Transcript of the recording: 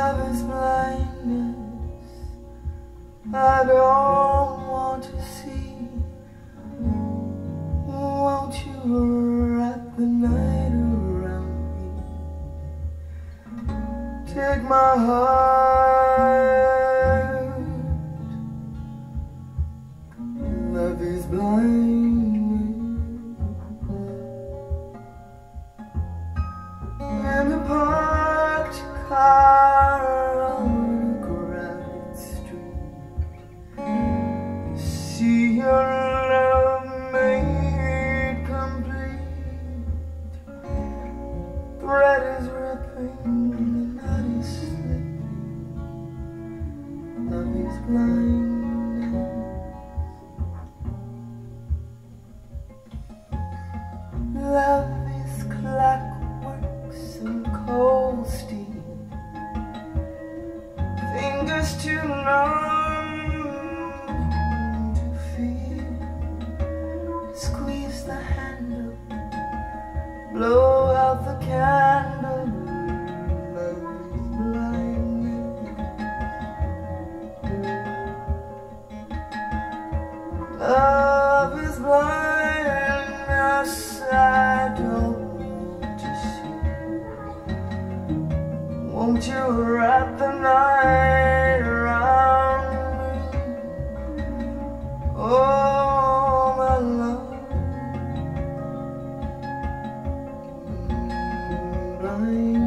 lover's blindness. I don't want to see. Won't you wrap the night around me? Take my heart. Love is blind. Bread is ripping, the night is slipping. Love is blind. Love is clockwork, some cold steel. Fingers too numb to feel. Squeeze the handle, blow out the candle Love is blinding. Us, I don't want to see. Won't you wrap the night time.